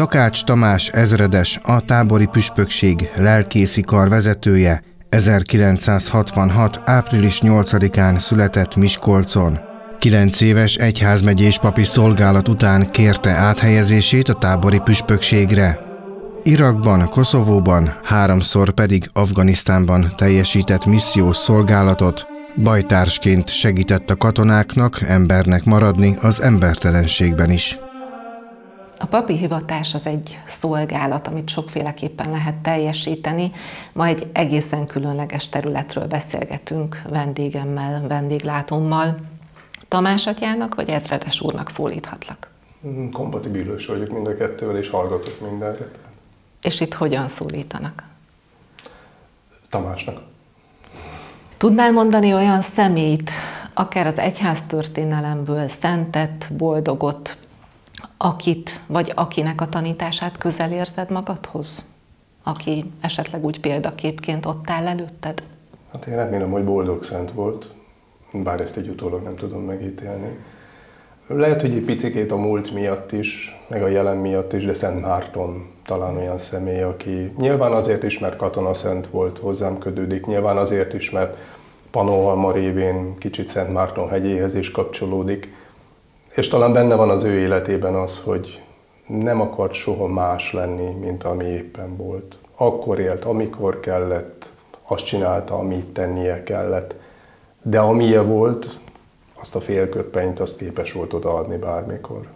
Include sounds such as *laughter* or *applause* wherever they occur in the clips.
Takács Tamás ezredes, a tábori püspökség lelkészi kar vezetője, 1966. április 8-án született Miskolcon. Kilenc éves egyházmegyés papi szolgálat után kérte áthelyezését a tábori püspökségre. Irakban, Koszovóban, háromszor pedig Afganisztánban teljesített missziós szolgálatot, bajtársként segített a katonáknak embernek maradni az embertelenségben is. A papi hivatás az egy szolgálat, amit sokféleképpen lehet teljesíteni. Ma egy egészen különleges területről beszélgetünk vendégemmel, vendéglátommal. Tamás atyának vagy ezredes úrnak szólíthatlak? Mm, kompatibilis vagyok mind a kettővel, és hallgatok mindenre. És itt hogyan szólítanak? Tamásnak. Tudnál mondani olyan szemét, akár az egyház történelemből szentet, boldogot, akit, vagy akinek a tanítását közel érzed magadhoz? Aki esetleg úgy példaképként ott áll előtted? Hát én remélem, hogy boldog szent volt, bár ezt egy utólag nem tudom megítélni. Lehet, hogy egy picikét a múlt miatt is, meg a jelen miatt is, de Szent Márton talán olyan személy, aki nyilván azért is, mert katona szent volt, hozzám ködődik, nyilván azért is, mert Panóhalma révén kicsit Szent Márton hegyéhez is kapcsolódik, és talán benne van az ő életében az, hogy nem akart soha más lenni, mint ami éppen volt. Akkor élt, amikor kellett, azt csinálta, amit tennie kellett. De amilyen volt, azt a félköppenyt, azt képes volt odaadni bármikor.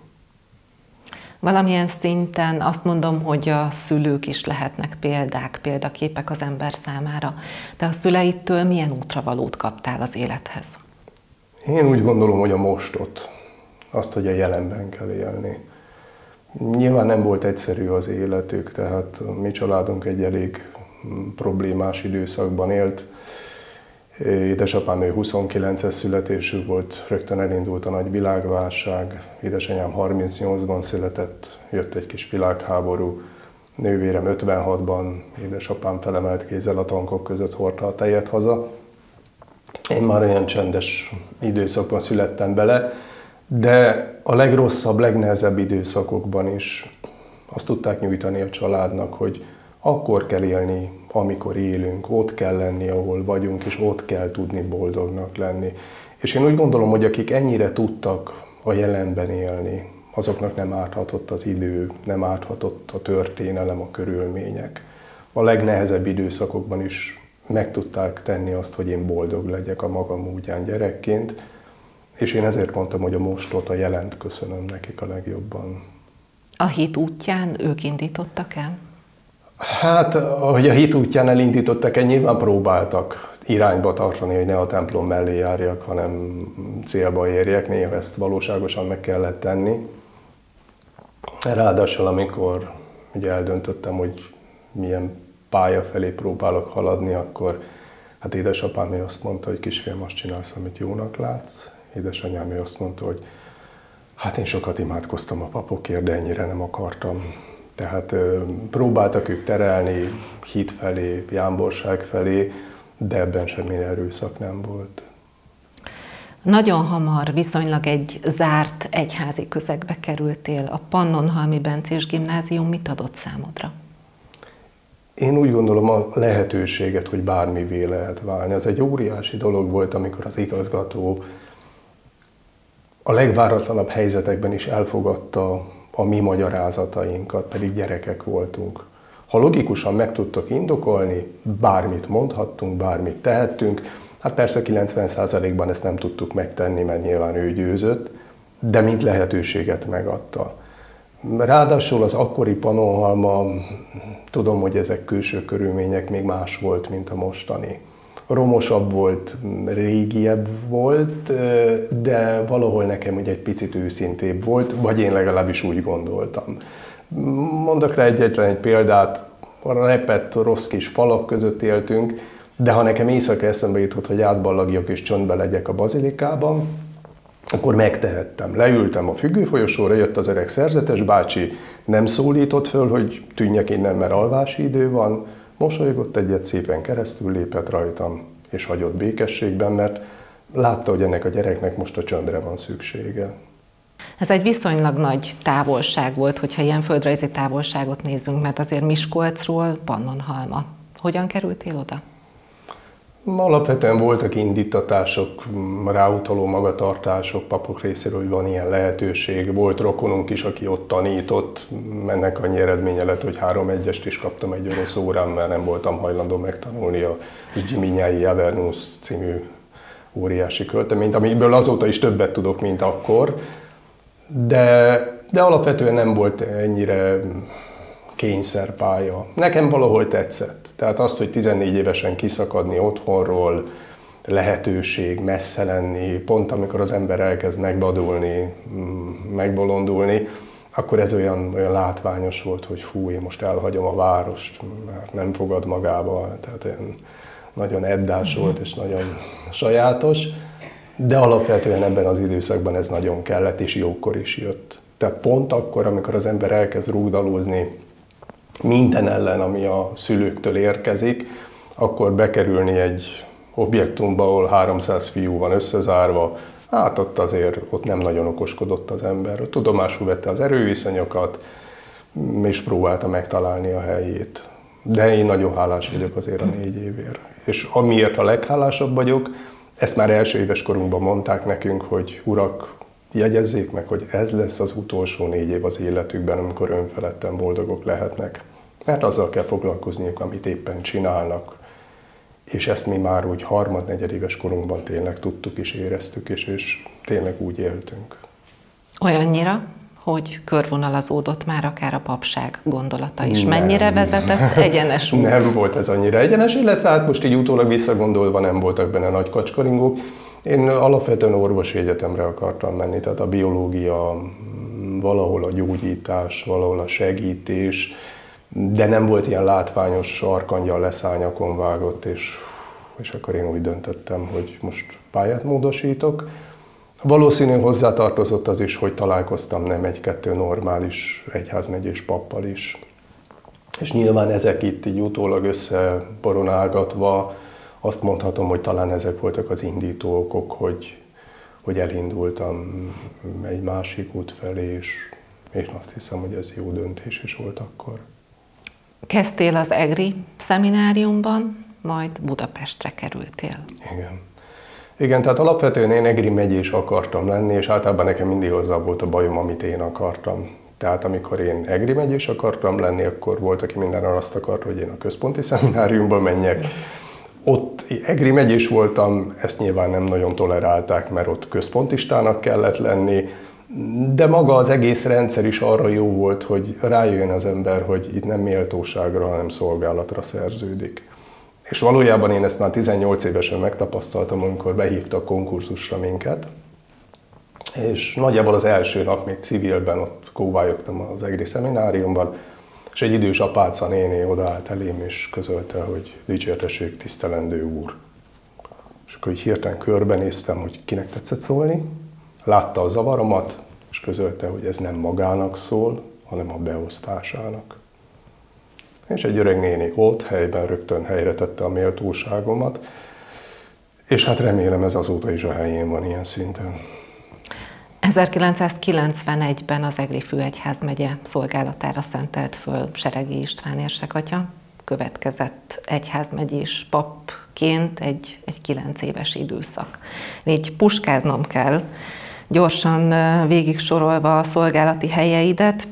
Valamilyen szinten azt mondom, hogy a szülők is lehetnek példák, példaképek az ember számára. De a szüleitől milyen útravalót kaptál az élethez? Én úgy gondolom, hogy a mostot azt, hogy a jelenben kell élni. Nyilván nem volt egyszerű az életük, tehát mi családunk egy elég problémás időszakban élt. Édesapám ő 29-es születésű volt, rögtön elindult a nagy világválság. Édesanyám 38-ban született, jött egy kis világháború. Nővérem 56-ban, édesapám felemelt kézzel a tankok között hordta a tejet haza. Én már olyan csendes időszakban születtem bele, de a legrosszabb, legnehezebb időszakokban is azt tudták nyújtani a családnak, hogy akkor kell élni, amikor élünk, ott kell lenni, ahol vagyunk, és ott kell tudni boldognak lenni. És én úgy gondolom, hogy akik ennyire tudtak a jelenben élni, azoknak nem árthatott az idő, nem árthatott a történelem, a körülmények. A legnehezebb időszakokban is meg tudták tenni azt, hogy én boldog legyek a magam útján gyerekként, és én ezért mondtam, hogy a mostot, a jelent köszönöm nekik a legjobban. A hit útján ők indítottak el? Hát, ahogy a hit útján elindítottak el, nyilván próbáltak irányba tartani, hogy ne a templom mellé járjak, hanem célba érjek. Néha ezt valóságosan meg kellett tenni. Ráadásul, amikor ugye eldöntöttem, hogy milyen pálya felé próbálok haladni, akkor hát édesapám azt mondta, hogy kisfiam, azt csinálsz, amit jónak látsz, édesanyám ő azt mondta, hogy hát én sokat imádkoztam a papokért, de ennyire nem akartam. Tehát próbáltak ők terelni hit felé, jámborság felé, de ebben semmi erőszak nem volt. Nagyon hamar, viszonylag egy zárt egyházi közegbe kerültél. A Pannonhalmi Bencés Gimnázium mit adott számodra? Én úgy gondolom a lehetőséget, hogy bármivé lehet válni. Az egy óriási dolog volt, amikor az igazgató a legváratlanabb helyzetekben is elfogadta a mi magyarázatainkat, pedig gyerekek voltunk. Ha logikusan meg tudtok indokolni, bármit mondhattunk, bármit tehettünk, hát persze 90%-ban ezt nem tudtuk megtenni, mert nyilván ő győzött, de mint lehetőséget megadta. Ráadásul az akkori panonhalma, tudom, hogy ezek külső körülmények még más volt, mint a mostani romosabb volt, régiebb volt, de valahol nekem ugye egy picit őszintébb volt, vagy én legalábbis úgy gondoltam. Mondok rá egyetlen egy példát, a repett rossz kis falak között éltünk, de ha nekem éjszaka eszembe jutott, hogy átballagjak és csöndbe legyek a bazilikában, akkor megtehettem. Leültem a függőfolyosóra, jött az öreg szerzetes bácsi, nem szólított föl, hogy tűnjek innen, mert alvási idő van, Mosolygott egyet, szépen keresztül lépett rajtam, és hagyott békességben, mert látta, hogy ennek a gyereknek most a csöndre van szüksége. Ez egy viszonylag nagy távolság volt, hogyha ilyen földrajzi távolságot nézünk, mert azért Miskolcról Pannonhalma. Hogyan kerültél oda? Alapvetően voltak indítatások, ráutaló magatartások papok részéről, hogy van ilyen lehetőség. Volt rokonunk is, aki ott tanított. Ennek annyi eredménye lett, hogy három egyest is kaptam egy orosz órán, mert nem voltam hajlandó megtanulni a Zsiminyái Javernus című óriási költeményt, amiből azóta is többet tudok, mint akkor. De, de alapvetően nem volt ennyire kényszerpálya. Nekem valahol tetszett. Tehát azt, hogy 14 évesen kiszakadni otthonról, lehetőség, messze lenni, pont amikor az ember elkezd megbadulni, mm, megbolondulni, akkor ez olyan, olyan látványos volt, hogy fú, én most elhagyom a várost, mert nem fogad magába, tehát olyan nagyon eddás volt és nagyon sajátos, de alapvetően ebben az időszakban ez nagyon kellett, és jókor is jött. Tehát pont akkor, amikor az ember elkezd rúgdalózni minden ellen, ami a szülőktől érkezik, akkor bekerülni egy objektumba, ahol 300 fiú van összezárva, hát ott azért ott nem nagyon okoskodott az ember. Tudomásul vette az erőviszonyokat, és próbálta megtalálni a helyét. De én nagyon hálás vagyok azért a négy évért. És amiért a leghálásabb vagyok, ezt már első éves korunkban mondták nekünk, hogy urak, jegyezzék meg, hogy ez lesz az utolsó négy év az életükben, amikor önfeledten boldogok lehetnek. Mert azzal kell foglalkozniuk, amit éppen csinálnak. És ezt mi már úgy harmad, negyedéves korunkban tényleg tudtuk és éreztük, és, és tényleg úgy éltünk. Olyannyira, hogy körvonalazódott már akár a papság gondolata is. Nem. Mennyire vezetett egyenes út? Nem volt ez annyira egyenes, illetve hát most így utólag visszagondolva nem voltak benne nagy kacskaringók. Én alapvetően orvosi egyetemre akartam menni, tehát a biológia, valahol a gyógyítás, valahol a segítés, de nem volt ilyen látványos sarkangya leszányakon vágott, és, és akkor én úgy döntöttem, hogy most pályát módosítok. Valószínű hozzátartozott az is, hogy találkoztam nem egy-kettő normális egyházmegyés pappal is. És nyilván ezek itt így utólag összeboronálgatva azt mondhatom, hogy talán ezek voltak az indító okok, hogy, hogy elindultam egy másik út felé, és én azt hiszem, hogy ez jó döntés is volt akkor. Kezdtél az EGRI szemináriumban, majd Budapestre kerültél. Igen. Igen, tehát alapvetően én EGRI megyés akartam lenni, és általában nekem mindig azzal volt a bajom, amit én akartam. Tehát amikor én EGRI megyés akartam lenni, akkor volt, aki minden azt akart, hogy én a központi *laughs* szemináriumba menjek. Ott EGRI megyés voltam, ezt nyilván nem nagyon tolerálták, mert ott központistának kellett lenni, de maga az egész rendszer is arra jó volt, hogy rájön az ember, hogy itt nem méltóságra, hanem szolgálatra szerződik. És valójában én ezt már 18 évesen megtapasztaltam, amikor behívtak konkurzusra minket, és nagyjából az első nap még civilben ott kóvályogtam az egri szemináriumban, és egy idős apáca néni odaállt elém, és közölte, hogy dicsértessék, tisztelendő úr. És akkor így hirtelen körbenéztem, hogy kinek tetszett szólni, látta a zavaromat, és közölte, hogy ez nem magának szól, hanem a beosztásának. És egy öreg néni ott helyben rögtön helyre tette a méltóságomat, és hát remélem ez azóta is a helyén van ilyen szinten. 1991-ben az Egri Főegyház megye szolgálatára szentelt föl Seregi István érsekatya. Következett egyházmegyés papként egy, egy kilenc éves időszak. Így puskáznom kell, gyorsan végig sorolva a szolgálati helyeidet.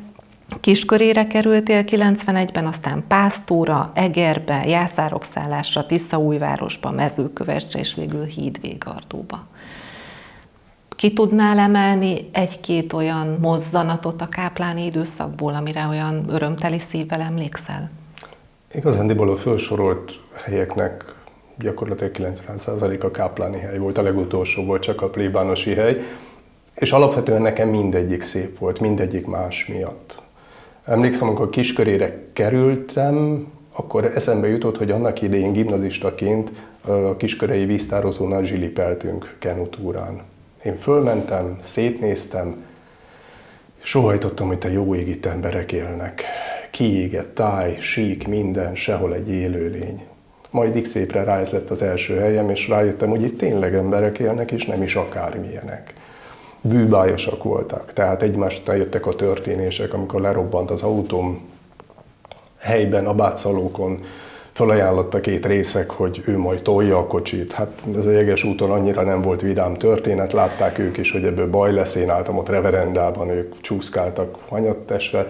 Kiskörére kerültél 91-ben, aztán Pásztóra, Egerbe, Jászárokszállásra, Tiszaújvárosba, Mezőkövesdre és végül Hídvégardóba. Ki tudnál emelni egy-két olyan mozzanatot a kápláni időszakból, amire olyan örömteli szívvel emlékszel? Igazándiból a felsorolt helyeknek gyakorlatilag 90% a kápláni hely volt, a legutolsó volt csak a plébánosi hely, és alapvetően nekem mindegyik szép volt, mindegyik más miatt. Emlékszem, amikor kiskörére kerültem, akkor eszembe jutott, hogy annak idején gimnazistaként a kiskörei víztározónál zsilipeltünk kenutúrán. Én fölmentem, szétnéztem, sohajtottam, hogy te jó ég itt emberek élnek. Kiégett táj, sík, minden, sehol egy élőlény. Majd x évre rá lett az első helyem, és rájöttem, hogy itt tényleg emberek élnek, és nem is akármilyenek. bűbájosak voltak. Tehát egymást jöttek a történések, amikor lerobbant az autóm helyben, a bátszalókon, felajánlotta két részek, hogy ő majd tolja a kocsit. Hát ez a jeges úton annyira nem volt vidám történet, látták ők is, hogy ebből baj lesz, én álltam ott reverendában, ők csúszkáltak hanyattesve.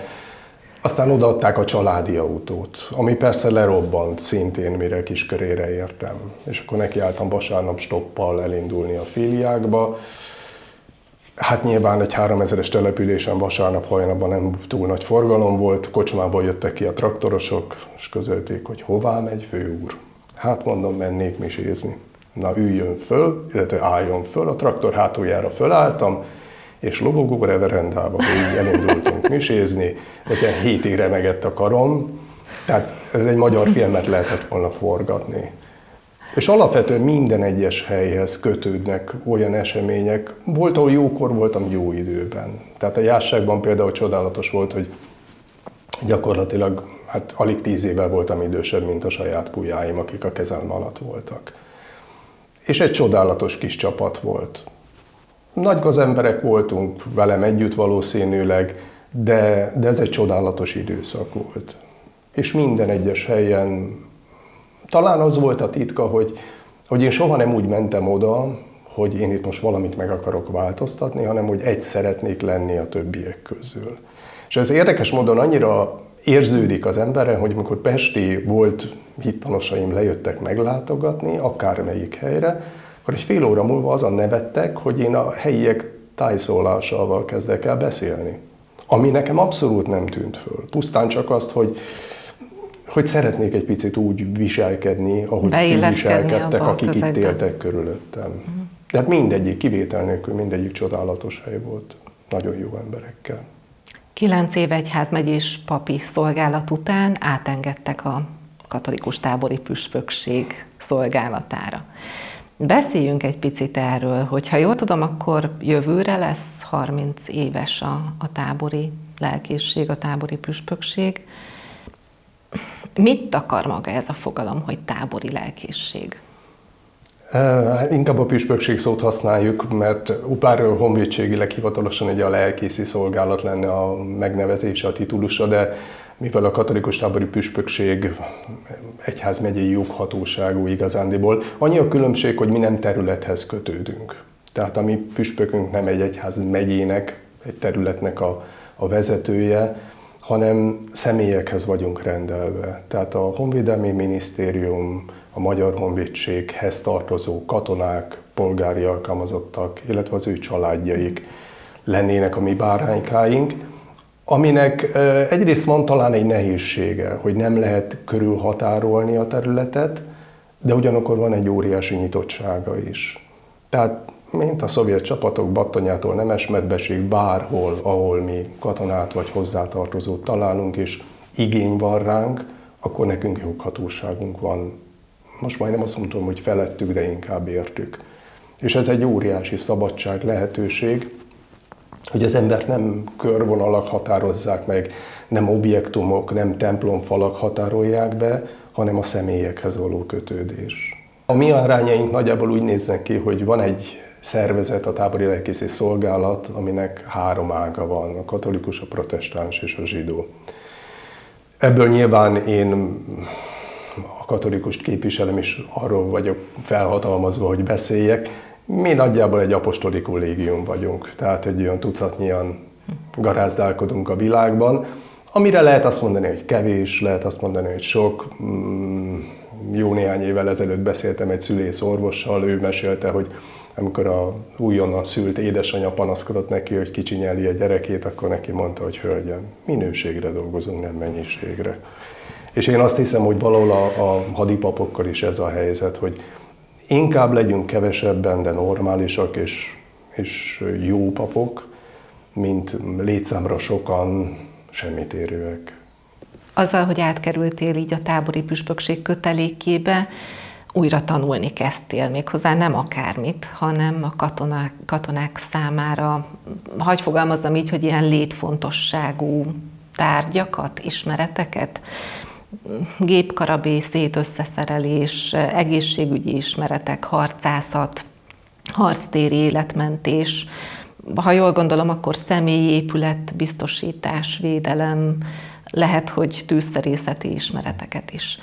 Aztán odaadták a családi autót, ami persze lerobbant szintén, mire kiskörére értem. És akkor nekiálltam vasárnap stoppal elindulni a filiákba. Hát nyilván egy 3000-es településen vasárnap hajnalban nem túl nagy forgalom volt, kocsmából jöttek ki a traktorosok, és közölték, hogy hová megy főúr. Hát mondom, mennék misézni. Na üljön föl, illetve álljon föl, a traktor hátuljára fölálltam, és lobogó reverendába így elindultunk misézni, nekem hétig remegett a karom, tehát egy magyar filmet lehetett volna forgatni. És alapvetően minden egyes helyhez kötődnek olyan események. Volt, ahol jókor voltam jó időben. Tehát a jásságban például csodálatos volt, hogy gyakorlatilag hát alig tíz évvel voltam idősebb, mint a saját pujáim, akik a kezem alatt voltak. És egy csodálatos kis csapat volt. Nagy gazemberek voltunk velem együtt valószínűleg, de, de ez egy csodálatos időszak volt. És minden egyes helyen talán az volt a titka, hogy, hogy én soha nem úgy mentem oda, hogy én itt most valamit meg akarok változtatni, hanem hogy egy szeretnék lenni a többiek közül. És ez érdekes módon annyira érződik az emberre, hogy amikor Pesti volt hittanosaim lejöttek meglátogatni, akármelyik helyre, akkor egy fél óra múlva azon nevettek, hogy én a helyiek tájszólásával kezdek el beszélni. Ami nekem abszolút nem tűnt föl. Pusztán csak azt, hogy hogy szeretnék egy picit úgy viselkedni, ahogy ti viselkedtek, akik közegben. itt éltek körülöttem. Uh-huh. De hát mindegyik, kivétel nélkül mindegyik csodálatos hely volt, nagyon jó emberekkel. Kilenc év egyházmegyés papi szolgálat után átengedtek a katolikus tábori püspökség szolgálatára. Beszéljünk egy picit erről, hogyha jól tudom, akkor jövőre lesz 30 éves a, a tábori lelkészség, a tábori püspökség. Mit akar maga ez a fogalom, hogy tábori lelkészség? Hát inkább a püspökség szót használjuk, mert Upár honvédségileg hivatalosan ugye a lelkészi szolgálat lenne a megnevezése, a titulusa, de mivel a katolikus tábori püspökség egyházmegyei joghatóságú igazándiból, annyi a különbség, hogy mi nem területhez kötődünk. Tehát a mi püspökünk nem egy egyház megyének, egy területnek a, a vezetője, hanem személyekhez vagyunk rendelve. Tehát a Honvédelmi Minisztérium, a Magyar Honvédséghez tartozó katonák, polgári alkalmazottak, illetve az ő családjaik lennének a mi báránykáink, aminek egyrészt van talán egy nehézsége, hogy nem lehet körülhatárolni a területet, de ugyanakkor van egy óriási nyitottsága is. Tehát mint a szovjet csapatok Battonyától Nemesmedbeség, bárhol, ahol mi katonát vagy hozzátartozót találunk, és igény van ránk, akkor nekünk joghatóságunk van. Most majdnem azt mondom, hogy felettük, de inkább értük. És ez egy óriási szabadság, lehetőség, hogy az embert nem körvonalak határozzák meg, nem objektumok, nem templomfalak határolják be, hanem a személyekhez való kötődés. A mi arányaink nagyjából úgy néznek ki, hogy van egy szervezet, a tábori lelkészés szolgálat, aminek három ága van, a katolikus, a protestáns és a zsidó. Ebből nyilván én a katolikus képviselem, és arról vagyok felhatalmazva, hogy beszéljek. Mi nagyjából egy apostoli kollégium vagyunk, tehát egy olyan tucatnyian garázdálkodunk a világban, amire lehet azt mondani, hogy kevés, lehet azt mondani, hogy sok. Mm, jó néhány évvel ezelőtt beszéltem egy szülész orvossal, ő mesélte, hogy amikor a újonnan szült édesanyja panaszkodott neki, hogy kicsinyeli a gyerekét, akkor neki mondta, hogy hölgyem, minőségre dolgozunk, nem mennyiségre. És én azt hiszem, hogy valahol a, a hadipapokkal is ez a helyzet, hogy inkább legyünk kevesebben, de normálisak és, és jó papok, mint létszámra sokan semmit érőek. Azzal, hogy átkerültél így a tábori püspökség kötelékébe, újra tanulni kezdtél, méghozzá nem akármit, hanem a katonák, katonák számára, hagy fogalmazom így, hogy ilyen létfontosságú tárgyakat, ismereteket, gépkarabészét, összeszerelés, egészségügyi ismeretek, harcászat, harctéri életmentés, ha jól gondolom, akkor személyi épület, biztosítás, védelem, lehet, hogy tűzszerészeti ismereteket is.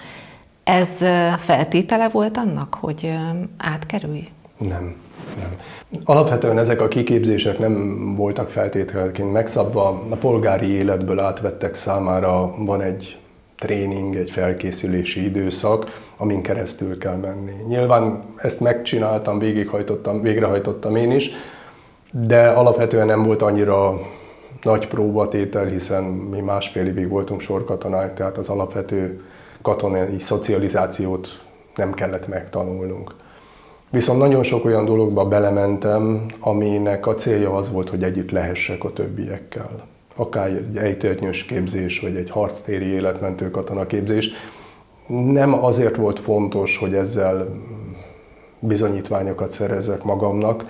Ez feltétele volt annak, hogy átkerülj? Nem, nem. Alapvetően ezek a kiképzések nem voltak feltételként megszabva, a polgári életből átvettek számára van egy tréning, egy felkészülési időszak, amin keresztül kell menni. Nyilván ezt megcsináltam, végighajtottam, végrehajtottam én is, de alapvetően nem volt annyira nagy próbatétel, hiszen mi másfél évig voltunk sorkatonák, tehát az alapvető katonai szocializációt nem kellett megtanulnunk. Viszont nagyon sok olyan dologba belementem, aminek a célja az volt, hogy együtt lehessek a többiekkel. Akár egy ejtőernyős képzés, vagy egy harctéri életmentő katonaképzés. Nem azért volt fontos, hogy ezzel bizonyítványokat szerezzek magamnak,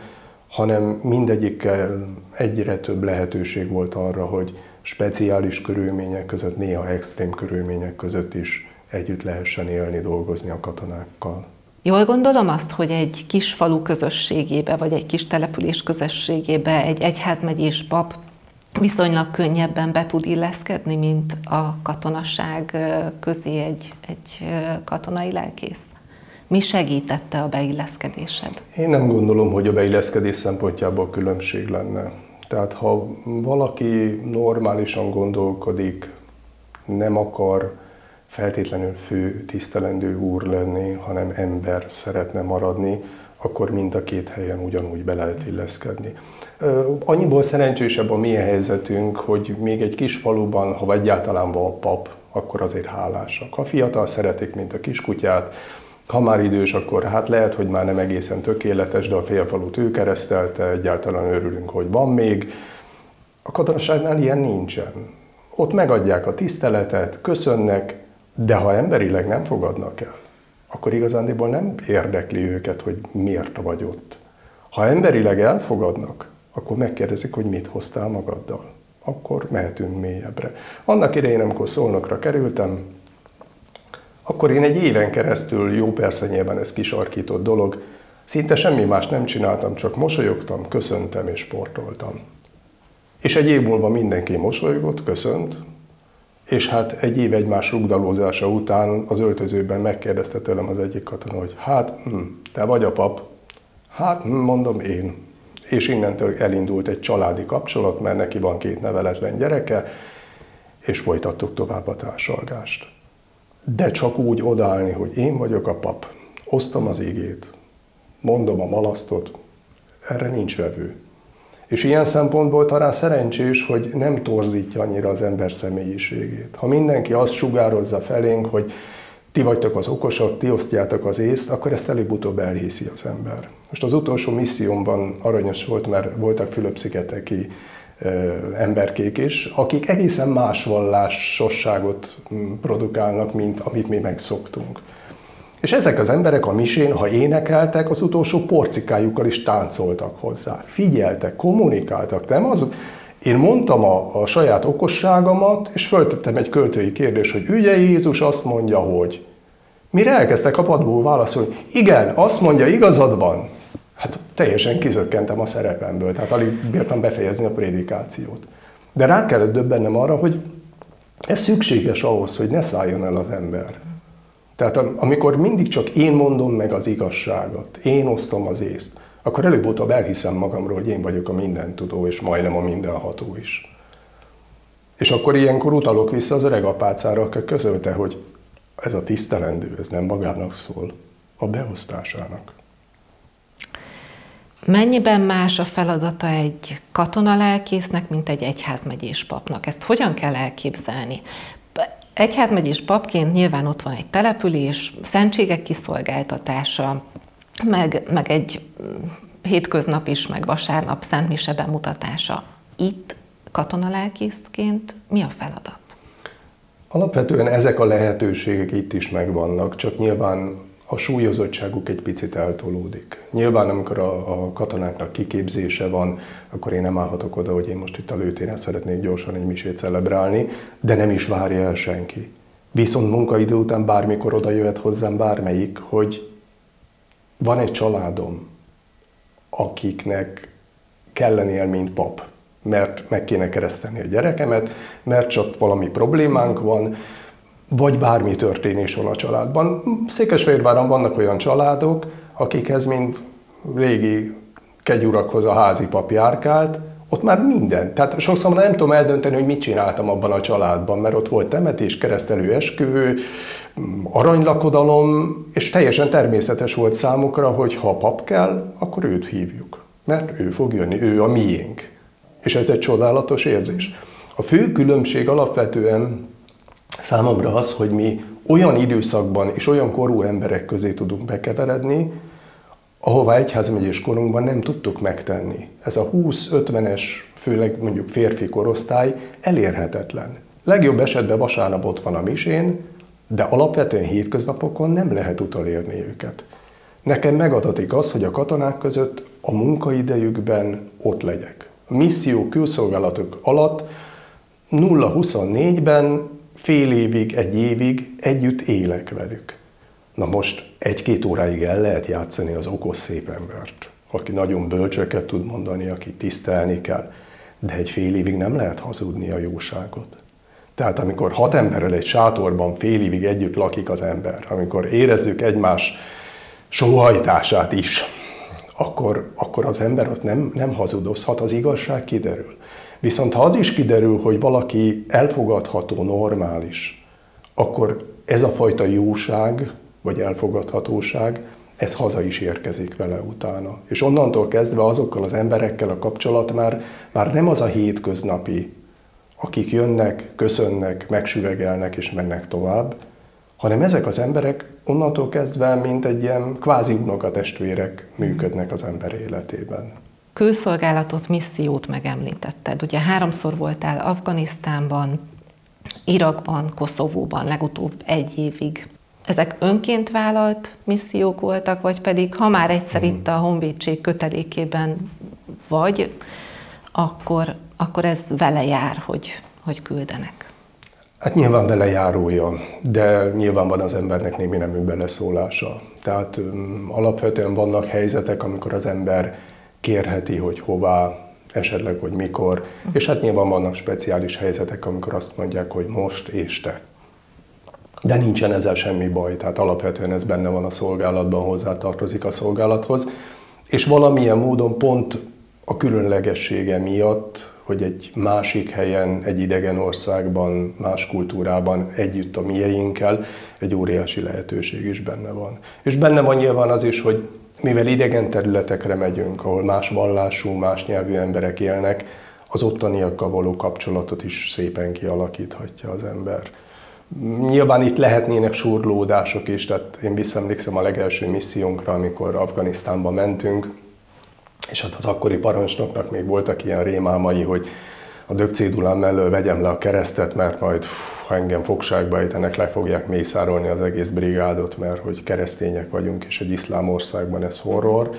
hanem mindegyikkel egyre több lehetőség volt arra, hogy speciális körülmények között, néha extrém körülmények között is együtt lehessen élni, dolgozni a katonákkal. Jól gondolom azt, hogy egy kis falu közösségébe, vagy egy kis település közösségébe egy egyházmegyés pap viszonylag könnyebben be tud illeszkedni, mint a katonaság közé egy, egy katonai lelkész? Mi segítette a beilleszkedésed? Én nem gondolom, hogy a beilleszkedés szempontjából különbség lenne. Tehát ha valaki normálisan gondolkodik, nem akar feltétlenül fő tisztelendő úr lenni, hanem ember szeretne maradni, akkor mind a két helyen ugyanúgy be lehet illeszkedni. Annyiból szerencsésebb a mi helyzetünk, hogy még egy kis faluban, ha egyáltalán van pap, akkor azért hálásak. Ha fiatal szeretik, mint a kiskutyát, ha már idős, akkor hát lehet, hogy már nem egészen tökéletes, de a félfalut ő keresztelte, egyáltalán örülünk, hogy van még. A katonaságnál ilyen nincsen. Ott megadják a tiszteletet, köszönnek, de ha emberileg nem fogadnak el, akkor igazándiból nem érdekli őket, hogy miért vagy ott. Ha emberileg elfogadnak, akkor megkérdezik, hogy mit hoztál magaddal. Akkor mehetünk mélyebbre. Annak idején, amikor szolnokra kerültem, akkor én egy éven keresztül, jó persze nyilván ez kisarkított dolog, szinte semmi más nem csináltam, csak mosolyogtam, köszöntem és sportoltam. És egy év múlva mindenki mosolygott, köszönt, és hát egy év egymás rugdalózása után az öltözőben megkérdezte tőlem az egyik katona, hogy hát, hm, te vagy a pap? Hát, hm, mondom én. És innentől elindult egy családi kapcsolat, mert neki van két neveletlen gyereke, és folytattuk tovább a társalgást. De csak úgy odállni, hogy én vagyok a pap, osztom az igét, mondom a malasztot, erre nincs vevő. És ilyen szempontból talán szerencsés, hogy nem torzítja annyira az ember személyiségét. Ha mindenki azt sugározza felénk, hogy ti vagytok az okosok, ti osztjátok az észt, akkor ezt előbb-utóbb elhiszi az ember. Most az utolsó missziómban aranyos volt, mert voltak Fülöp-szigeteki emberkék is, akik egészen más vallásosságot mm, produkálnak, mint amit mi megszoktunk. És ezek az emberek a misén, ha énekeltek, az utolsó porcikájukkal is táncoltak hozzá. Figyeltek, kommunikáltak. Nem az, én mondtam a, a saját okosságomat, és föltettem egy költői kérdést, hogy ugye Jézus azt mondja, hogy. Mire elkezdtek a padból válaszolni, igen, azt mondja, igazad van. Hát teljesen kizökkentem a szerepemből, tehát alig bírtam befejezni a prédikációt. De rá kellett döbbennem arra, hogy ez szükséges ahhoz, hogy ne szálljon el az ember. Tehát amikor mindig csak én mondom meg az igazságot, én osztom az észt, akkor előbb-utóbb elhiszem magamról, hogy én vagyok a mindentudó, és majdnem a mindenható is. És akkor ilyenkor utalok vissza az öreg apácára, aki közölte, hogy ez a tisztelendő, ez nem magának szól, a beosztásának. Mennyiben más a feladata egy katonalelkésznek, mint egy egyházmegyés papnak? Ezt hogyan kell elképzelni? Egyházmegyés papként nyilván ott van egy település, szentségek kiszolgáltatása, meg, meg egy hétköznap is, meg vasárnap szentmise bemutatása. Itt katonalelkészként mi a feladat? Alapvetően ezek a lehetőségek itt is megvannak, csak nyilván a súlyozottságuk egy picit eltolódik. Nyilván, amikor a, a katonáknak kiképzése van, akkor én nem állhatok oda, hogy én most itt a lőtéren szeretnék gyorsan egy misét celebrálni, de nem is várja el senki. Viszont munkaidő után bármikor oda jöhet hozzám bármelyik, hogy van egy családom, akiknek kell lennél, mint pap, mert meg kéne kereszteni a gyerekemet, mert csak valami problémánk van, vagy bármi történés van a családban. Székesfehérváron vannak olyan családok, akikhez, mint régi kegyurakhoz a házi pap járkált, ott már minden. Tehát sokszor nem tudom eldönteni, hogy mit csináltam abban a családban, mert ott volt temetés, keresztelő esküvő, aranylakodalom, és teljesen természetes volt számukra, hogy ha pap kell, akkor őt hívjuk. Mert ő fog jönni, ő a miénk. És ez egy csodálatos érzés. A fő különbség alapvetően számomra az, hogy mi olyan időszakban és olyan korú emberek közé tudunk bekeveredni, ahová egyházmegyés korunkban nem tudtuk megtenni. Ez a 20-50-es, főleg mondjuk férfi korosztály elérhetetlen. Legjobb esetben vasárnap ott van a misén, de alapvetően hétköznapokon nem lehet utolérni őket. Nekem megadatik az, hogy a katonák között a munkaidejükben ott legyek. A misszió külszolgálatok alatt 0-24-ben fél évig, egy évig együtt élek velük. Na most egy-két óráig el lehet játszani az okos szép embert, aki nagyon bölcsöket tud mondani, aki tisztelni kell, de egy fél évig nem lehet hazudni a jóságot. Tehát amikor hat emberrel egy sátorban fél évig együtt lakik az ember, amikor érezzük egymás sóhajtását is, akkor, akkor az ember ott nem, nem hazudozhat, az igazság kiderül. Viszont ha az is kiderül, hogy valaki elfogadható, normális, akkor ez a fajta jóság, vagy elfogadhatóság, ez haza is érkezik vele utána. És onnantól kezdve azokkal az emberekkel a kapcsolat már, már nem az a hétköznapi, akik jönnek, köszönnek, megsüvegelnek és mennek tovább, hanem ezek az emberek onnantól kezdve, mint egy ilyen kvázi unokatestvérek működnek az ember életében. Külszolgálatot, missziót megemlítetted. Ugye háromszor voltál Afganisztánban, Irakban, Koszovóban, legutóbb egy évig. Ezek önként vállalt missziók voltak, vagy pedig ha már egyszer itt a honvédség kötelékében vagy, akkor, akkor ez vele jár, hogy, hogy küldenek? Hát nyilván belejárója, de nyilván van az embernek némi nemű beleszólása. Tehát um, alapvetően vannak helyzetek, amikor az ember kérheti, hogy hová, esetleg, hogy mikor, és hát nyilván vannak speciális helyzetek, amikor azt mondják, hogy most és te. De nincsen ezzel semmi baj, tehát alapvetően ez benne van a szolgálatban, hozzá tartozik a szolgálathoz, és valamilyen módon pont a különlegessége miatt, hogy egy másik helyen, egy idegen országban, más kultúrában együtt a mieinkkel, egy óriási lehetőség is benne van. És benne van nyilván az is, hogy mivel idegen területekre megyünk, ahol más vallású, más nyelvű emberek élnek, az ottaniakkal való kapcsolatot is szépen kialakíthatja az ember. Nyilván itt lehetnének surlódások is, tehát én visszaemlékszem a legelső missziónkra, amikor Afganisztánba mentünk, és hát az akkori parancsnoknak még voltak ilyen rémálmai, hogy a dögcédulám mellől vegyem le a keresztet, mert majd ha engem fogságba ejtenek, le fogják mészárolni az egész brigádot, mert hogy keresztények vagyunk, és egy iszlám országban ez horror.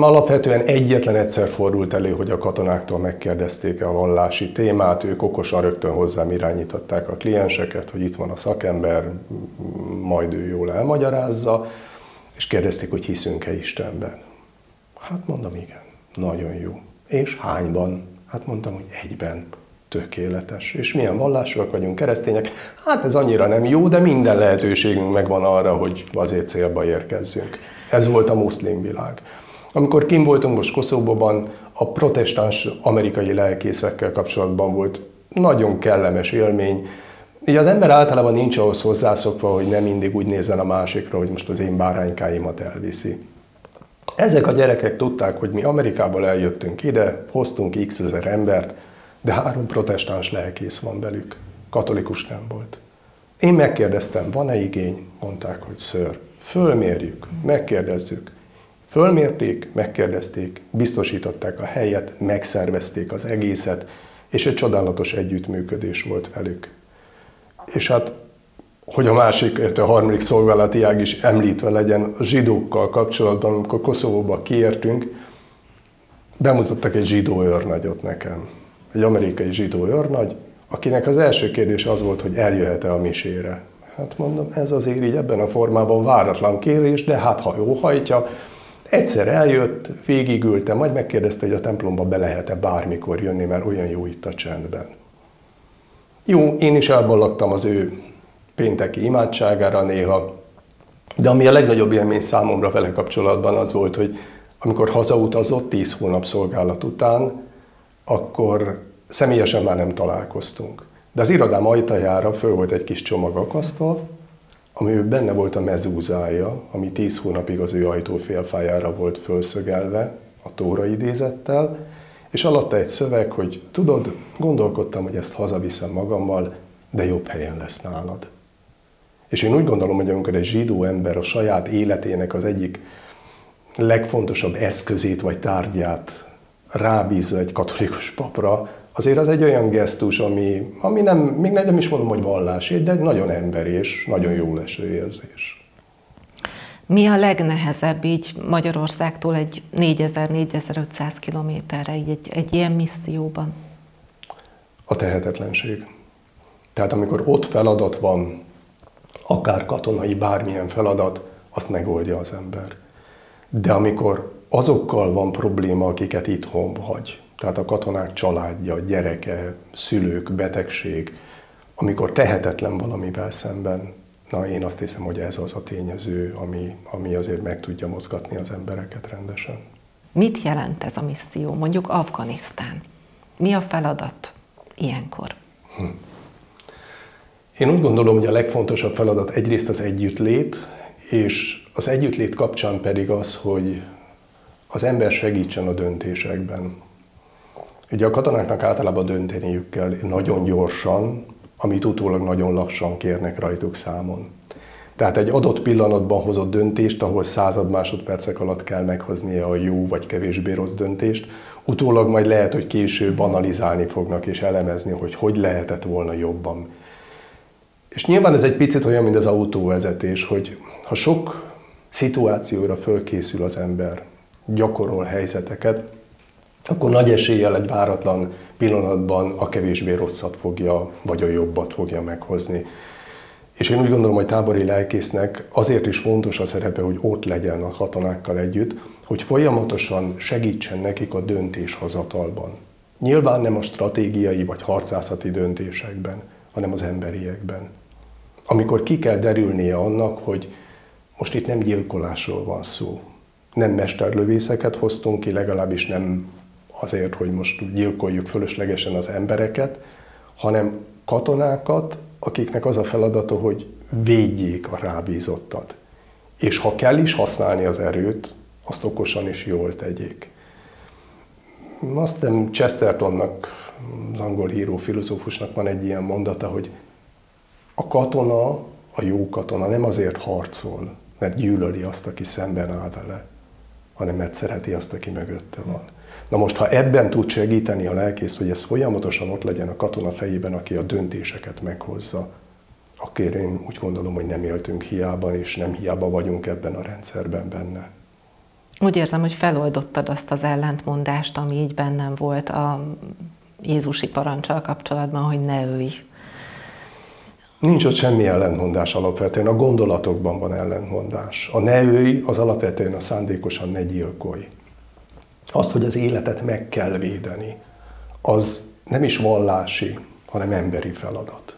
Alapvetően egyetlen egyszer fordult elő, hogy a katonáktól megkérdezték a vallási témát, ők okosan rögtön hozzám irányították a klienseket, hogy itt van a szakember, majd ő jól elmagyarázza, és kérdezték, hogy hiszünk-e Istenben. Hát mondom, igen, nagyon jó. És hányban? Hát mondtam, hogy egyben. Tökéletes. És milyen vallásúak vagyunk, keresztények? Hát ez annyira nem jó, de minden lehetőségünk megvan arra, hogy azért célba érkezzünk. Ez volt a muszlim világ. Amikor kim voltunk most Koszóban, a protestáns amerikai lelkészekkel kapcsolatban volt nagyon kellemes élmény. Így az ember általában nincs ahhoz hozzászokva, hogy nem mindig úgy nézzen a másikra, hogy most az én báránykáimat elviszi. Ezek a gyerekek tudták, hogy mi Amerikából eljöttünk ide, hoztunk x ezer embert, de három protestáns lelkész van velük. Katolikus nem volt. Én megkérdeztem, van-e igény? Mondták, hogy ször. Fölmérjük, megkérdezzük. Fölmérték, megkérdezték, biztosították a helyet, megszervezték az egészet, és egy csodálatos együttműködés volt velük. És hát, hogy a másik, a harmadik szolgálati ág is említve legyen, a zsidókkal kapcsolatban, amikor Koszovóba kiértünk, bemutattak egy zsidó őrnagyot nekem. Egy amerikai zsidó őrnagy, akinek az első kérdés az volt, hogy eljöhet-e a misére. Hát mondom, ez azért így ebben a formában váratlan kérés, de hát ha jó hajtja, Egyszer eljött, végigülte, majd megkérdezte, hogy a templomba be lehet-e bármikor jönni, mert olyan jó itt a csendben. Jó, én is elballagtam az ő pénteki imádságára néha, de ami a legnagyobb élmény számomra vele kapcsolatban az volt, hogy amikor hazautazott tíz hónap szolgálat után, akkor személyesen már nem találkoztunk. De az irodám ajtajára föl volt egy kis csomag akasztva, ami benne volt a mezúzája, ami tíz hónapig az ő ajtófélfájára volt fölszögelve, a tóra idézettel, és alatta egy szöveg, hogy tudod, gondolkodtam, hogy ezt hazaviszem magammal, de jobb helyen lesz nálad. És én úgy gondolom, hogy amikor egy zsidó ember a saját életének az egyik legfontosabb eszközét vagy tárgyát rábízza egy katolikus papra, azért az egy olyan gesztus, ami, ami nem, még nem is mondom, hogy vallási, de egy nagyon emberi és nagyon jó leső érzés. Mi a legnehezebb így Magyarországtól egy 4000-4500 kilométerre, így egy, egy ilyen misszióban? A tehetetlenség. Tehát amikor ott feladat van, akár katonai, bármilyen feladat, azt megoldja az ember. De amikor azokkal van probléma, akiket itthon hagy, tehát a katonák családja, gyereke, szülők, betegség, amikor tehetetlen valamivel szemben, na én azt hiszem, hogy ez az a tényező, ami, ami azért meg tudja mozgatni az embereket rendesen. Mit jelent ez a misszió, mondjuk Afganisztán? Mi a feladat ilyenkor? Hm. Én úgy gondolom, hogy a legfontosabb feladat egyrészt az együttlét, és az együttlét kapcsán pedig az, hogy az ember segítsen a döntésekben. Ugye a katonáknak általában dönteniük kell nagyon gyorsan, amit utólag nagyon lassan kérnek rajtuk számon. Tehát egy adott pillanatban hozott döntést, ahol század másodpercek alatt kell meghoznia a jó vagy kevésbé rossz döntést, utólag majd lehet, hogy később analizálni fognak és elemezni, hogy hogy lehetett volna jobban. És nyilván ez egy picit olyan, mint az autóvezetés, hogy ha sok szituációra fölkészül az ember, gyakorol helyzeteket, akkor nagy eséllyel egy váratlan pillanatban a kevésbé rosszat fogja, vagy a jobbat fogja meghozni. És én úgy gondolom, hogy tábori lelkésznek azért is fontos a szerepe, hogy ott legyen a katonákkal együtt, hogy folyamatosan segítsen nekik a döntéshozatalban. Nyilván nem a stratégiai vagy harcászati döntésekben, hanem az emberiekben. Amikor ki kell derülnie annak, hogy most itt nem gyilkolásról van szó. Nem mesterlövészeket hoztunk ki, legalábbis nem azért, hogy most gyilkoljuk fölöslegesen az embereket, hanem katonákat, akiknek az a feladata, hogy védjék a rábízottat. És ha kell is használni az erőt, azt okosan is jól tegyék. Azt nem Chestertonnak, az angol író filozófusnak van egy ilyen mondata, hogy a katona, a jó katona nem azért harcol, mert gyűlöli azt, aki szemben áll vele, hanem mert szereti azt, aki mögötte van. Na most, ha ebben tud segíteni a lelkész, hogy ez folyamatosan ott legyen a katona fejében, aki a döntéseket meghozza, akkor én úgy gondolom, hogy nem éltünk hiába, és nem hiába vagyunk ebben a rendszerben benne. Úgy érzem, hogy feloldottad azt az ellentmondást, ami így bennem volt a Jézusi parancsal kapcsolatban, hogy ne ölj. Nincs ott semmi ellentmondás alapvetően, a gondolatokban van ellentmondás. A ne ölj az alapvetően a szándékosan ne gyilkolj. Azt, hogy az életet meg kell védeni, az nem is vallási, hanem emberi feladat.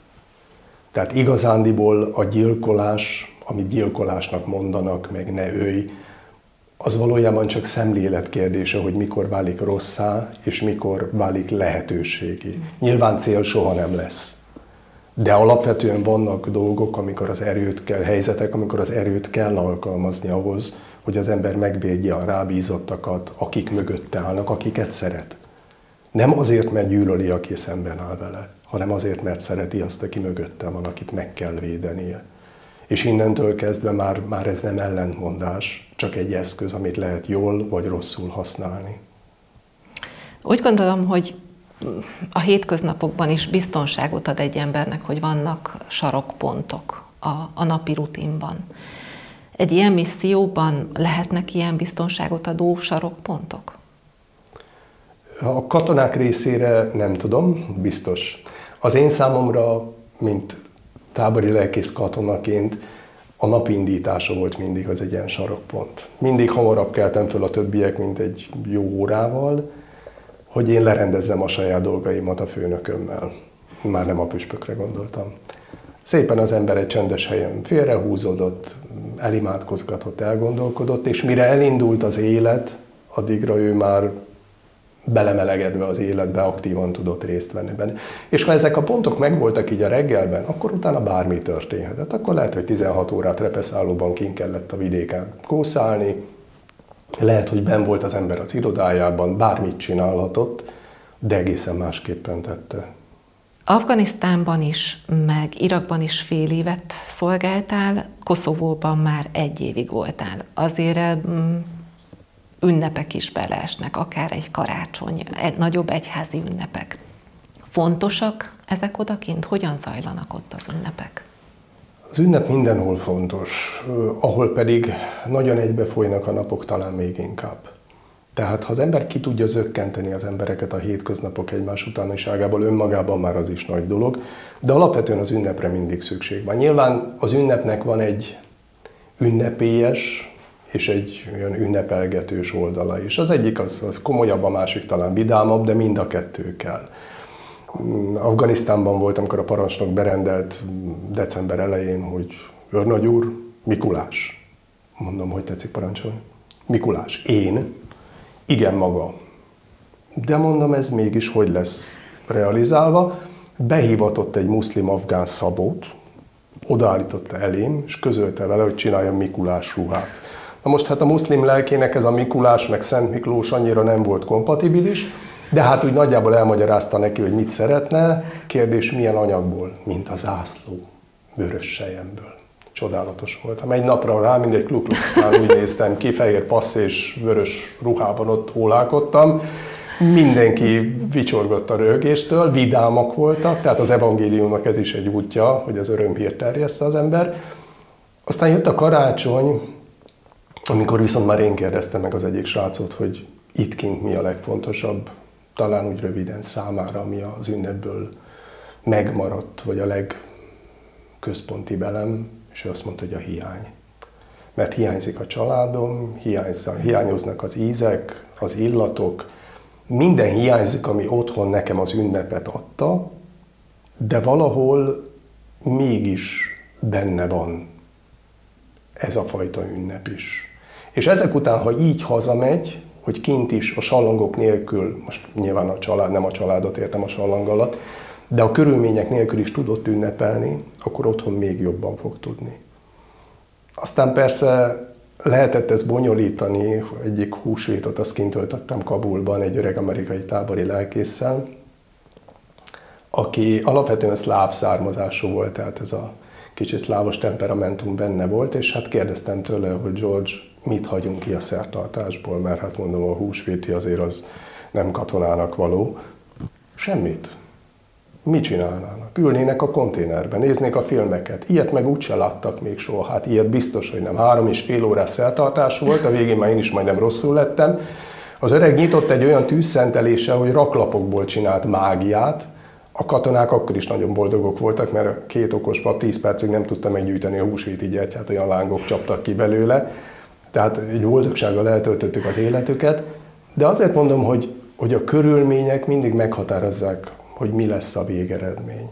Tehát igazándiból a gyilkolás, amit gyilkolásnak mondanak, meg ne ölj, az valójában csak szemlélet kérdése, hogy mikor válik rosszá, és mikor válik lehetőségé. Nyilván cél soha nem lesz. De alapvetően vannak dolgok, amikor az erőt kell, helyzetek, amikor az erőt kell alkalmazni ahhoz, hogy az ember megvédje a rábízottakat, akik mögötte állnak, akiket szeret. Nem azért, mert gyűlöli, aki szemben áll vele, hanem azért, mert szereti azt, aki mögötte van, akit meg kell védenie. És innentől kezdve már, már ez nem ellentmondás, csak egy eszköz, amit lehet jól vagy rosszul használni. Úgy gondolom, hogy a hétköznapokban is biztonságot ad egy embernek, hogy vannak sarokpontok a, a napi rutinban. Egy ilyen misszióban lehetnek ilyen biztonságot adó sarokpontok? A katonák részére nem tudom, biztos. Az én számomra, mint tábori lelkész katonaként, a napindítása volt mindig az egy ilyen sarokpont. Mindig hamarabb keltem föl a többiek, mint egy jó órával, hogy én lerendezzem a saját dolgaimat a főnökömmel. Már nem a püspökre gondoltam. Szépen az ember egy csendes helyen félrehúzódott, elimádkozgatott, elgondolkodott, és mire elindult az élet, addigra ő már belemelegedve az életbe aktívan tudott részt venni benne. És ha ezek a pontok megvoltak így a reggelben, akkor utána bármi történhetett. Akkor lehet, hogy 16 órát repeszállóban kint kellett a vidéken kószálni, lehet, hogy ben volt az ember az irodájában, bármit csinálhatott, de egészen másképpen tette. Afganisztánban is, meg Irakban is fél évet szolgáltál, Koszovóban már egy évig voltál. Azért ünnepek is beleesnek, akár egy karácsony, egy nagyobb egyházi ünnepek. Fontosak ezek odakint? Hogyan zajlanak ott az ünnepek? Az ünnep mindenhol fontos, ahol pedig nagyon egybe folynak a napok, talán még inkább. Tehát ha az ember ki tudja zökkenteni az embereket a hétköznapok egymás utániságából, önmagában már az is nagy dolog, de alapvetően az ünnepre mindig szükség van. Nyilván az ünnepnek van egy ünnepélyes, és egy olyan ünnepelgetős oldala is. Az egyik az, az komolyabb, a másik talán vidámabb, de mind a kettő kell. Afganisztánban voltam, amikor a parancsnok berendelt december elején, hogy őrnagy úr, Mikulás. Mondom, hogy tetszik parancsolni. Mikulás. Én? Igen, maga. De mondom, ez mégis hogy lesz realizálva? Behívatott egy muszlim afgán szabót, odaállította elém, és közölte vele, hogy csináljam Mikulás ruhát. Na most hát a muszlim lelkének ez a Mikulás meg Szent Miklós annyira nem volt kompatibilis, de hát úgy nagyjából elmagyarázta neki, hogy mit szeretne. Kérdés, milyen anyagból? Mint az ászló, vörös sejemből. Csodálatos volt. Egy napra rá, mint egy klukluxnál úgy néztem ki, fehér passz és vörös ruhában ott hólálkodtam. Mindenki vicsorgott a rögéstől, vidámak voltak, tehát az evangéliumnak ez is egy útja, hogy az örömhír terjeszte az ember. Aztán jött a karácsony, amikor viszont már én kérdeztem meg az egyik srácot, hogy itt kint mi a legfontosabb, talán úgy röviden számára, ami az ünnepből megmaradt, vagy a legközponti belem, és ő azt mondta, hogy a hiány. Mert hiányzik a családom, hiányoznak az ízek, az illatok, minden hiányzik, ami otthon nekem az ünnepet adta, de valahol mégis benne van ez a fajta ünnep is. És ezek után, ha így hazamegy, hogy kint is a sallangok nélkül, most nyilván a család, nem a családot értem a sallang alatt, de a körülmények nélkül is tudott ünnepelni, akkor otthon még jobban fog tudni. Aztán persze lehetett ezt bonyolítani, egyik húsvétot azt kint töltöttem Kabulban egy öreg amerikai tábori lelkésszel, aki alapvetően szláv származású volt, tehát ez a kicsit szlávos temperamentum benne volt, és hát kérdeztem tőle, hogy George, mit hagyunk ki a szertartásból, mert hát mondom, a húsvéti azért az nem katonának való. Semmit. Mit csinálnának? Ülnének a konténerben, néznék a filmeket. Ilyet meg úgyse láttak még soha. Hát ilyet biztos, hogy nem. Három és fél órás szertartás volt, a végén már én is majdnem rosszul lettem. Az öreg nyitott egy olyan tűzszentelése, hogy raklapokból csinált mágiát, a katonák akkor is nagyon boldogok voltak, mert két okos pap 10 percig nem tudta meggyűjteni a húsvéti gyertyát, olyan lángok csaptak ki belőle. Tehát egy boldogsággal eltöltöttük az életüket. De azért mondom, hogy, hogy a körülmények mindig meghatározzák, hogy mi lesz a végeredmény.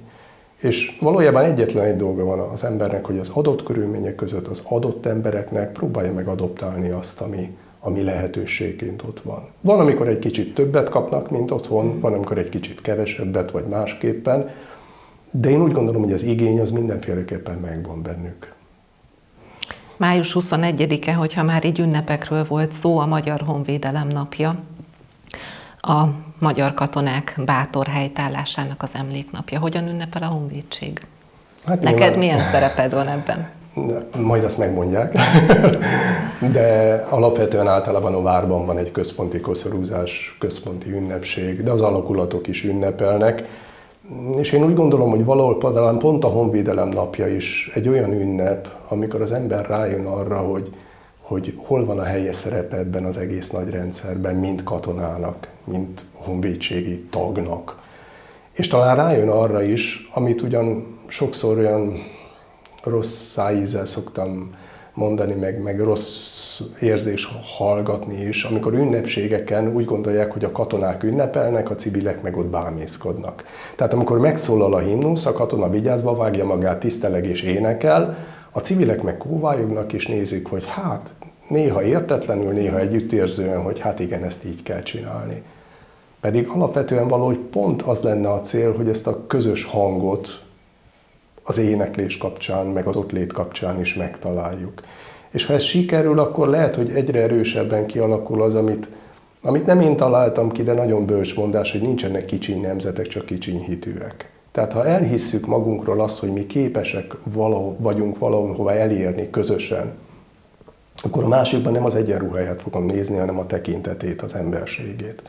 És valójában egyetlen egy dolga van az embernek, hogy az adott körülmények között az adott embereknek próbálja meg adoptálni azt, ami, ami lehetőségként ott van. Van, amikor egy kicsit többet kapnak, mint otthon, van, amikor egy kicsit kevesebbet, vagy másképpen, de én úgy gondolom, hogy az igény az mindenféleképpen megvan bennük. Május 21-e, hogyha már így ünnepekről volt szó, a Magyar Honvédelem napja, a magyar katonák bátor helytállásának az emléknapja. Hogyan ünnepel a honvédség? Hát Neked nyilván... milyen szereped van ebben? Majd azt megmondják. *laughs* De alapvetően általában a várban van egy központi koszorúzás, központi ünnepség, de az alakulatok is ünnepelnek. És én úgy gondolom, hogy valahol talán pont a Honvédelem napja is egy olyan ünnep, amikor az ember rájön arra, hogy, hogy hol van a helye szerepe ebben az egész nagy rendszerben, mint katonának, mint honvédségi tagnak. És talán rájön arra is, amit ugyan sokszor olyan rossz szájízzel szoktam mondani, meg, meg rossz érzés hallgatni is, amikor ünnepségeken úgy gondolják, hogy a katonák ünnepelnek, a civilek meg ott bámészkodnak. Tehát amikor megszólal a himnusz, a katona vigyázva vágja magát, tiszteleg és énekel, a civilek meg kóvályognak és nézik, hogy hát néha értetlenül, néha együttérzően, hogy hát igen, ezt így kell csinálni. Pedig alapvetően valahogy pont az lenne a cél, hogy ezt a közös hangot az éneklés kapcsán, meg az ott lét kapcsán is megtaláljuk. És ha ez sikerül, akkor lehet, hogy egyre erősebben kialakul az, amit, amit nem én találtam ki, de nagyon bölcs mondás, hogy nincsenek kicsiny nemzetek, csak kicsiny hitűek. Tehát ha elhisszük magunkról azt, hogy mi képesek valahol, vagyunk valahova elérni közösen, akkor a másikban nem az egyenruháját fogom nézni, hanem a tekintetét, az emberségét.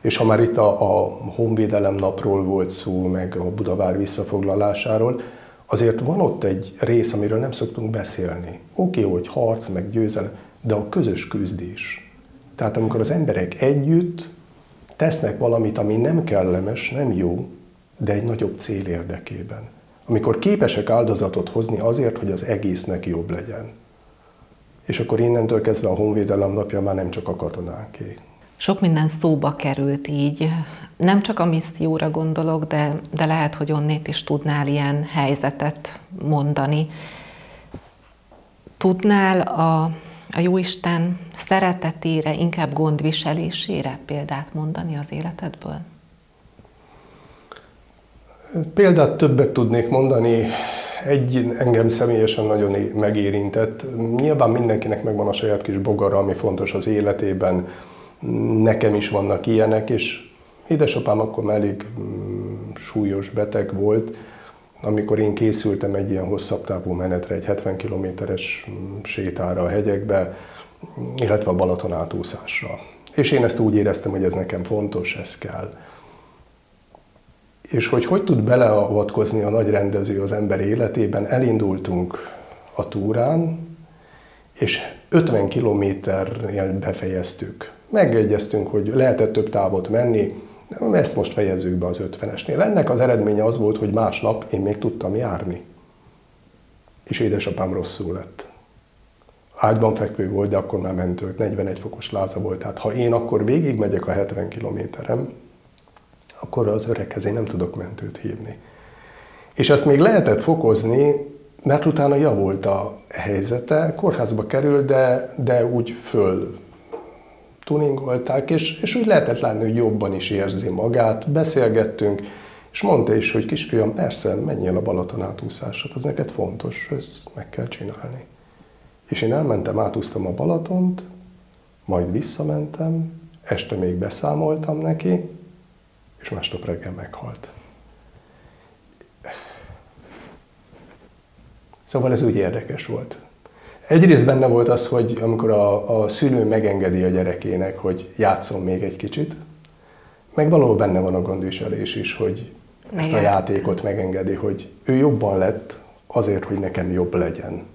És ha már itt a, a honvédelem napról volt szó, meg a Budavár visszafoglalásáról, azért van ott egy rész, amiről nem szoktunk beszélni. Oké, okay, hogy harc, meg győzelem, de a közös küzdés. Tehát amikor az emberek együtt tesznek valamit, ami nem kellemes, nem jó, de egy nagyobb cél érdekében. Amikor képesek áldozatot hozni azért, hogy az egésznek jobb legyen. És akkor innentől kezdve a honvédelem napja már nem csak a katonáké. Sok minden szóba került így. Nem csak a misszióra gondolok, de, de lehet, hogy onnét is tudnál ilyen helyzetet mondani. Tudnál a, a Jóisten szeretetére, inkább gondviselésére példát mondani az életedből? Példát többet tudnék mondani. Egy engem személyesen nagyon megérintett. Nyilván mindenkinek megvan a saját kis bogara, ami fontos az életében. Nekem is vannak ilyenek, és édesapám akkor elég mm, súlyos beteg volt, amikor én készültem egy ilyen hosszabb távú menetre, egy 70 kilométeres mm, sétára a hegyekbe, illetve a Balaton átúszásra. És én ezt úgy éreztem, hogy ez nekem fontos, ez kell. És hogy hogy tud beleavatkozni a nagy rendező az ember életében, elindultunk a túrán, és 50 kilométernél befejeztük. Megegyeztünk, hogy lehetett több távot menni, ezt most fejezzük be az 50-esnél. Ennek az eredménye az volt, hogy másnap én még tudtam járni. És édesapám rosszul lett. Ágyban fekvő volt, de akkor már mentőt, 41 fokos láza volt. Tehát ha én akkor végigmegyek a 70 kilométerem, akkor az öreghez én nem tudok mentőt hívni. És ezt még lehetett fokozni, mert utána javult a helyzete, kórházba kerül, de, de úgy föl tuningolták, és, és úgy lehetett látni, hogy jobban is érzi magát. Beszélgettünk, és mondta is, hogy kisfiam, persze, menj el a Balaton átúszásra, az neked fontos, ezt meg kell csinálni. És én elmentem, átúztam a Balatont, majd visszamentem, este még beszámoltam neki, és másnap reggel meghalt. Szóval ez úgy érdekes volt. Egyrészt benne volt az, hogy amikor a, a szülő megengedi a gyerekének, hogy játszom még egy kicsit, meg valahol benne van a gondviselés is, hogy ezt a játékot megengedi, hogy ő jobban lett azért, hogy nekem jobb legyen.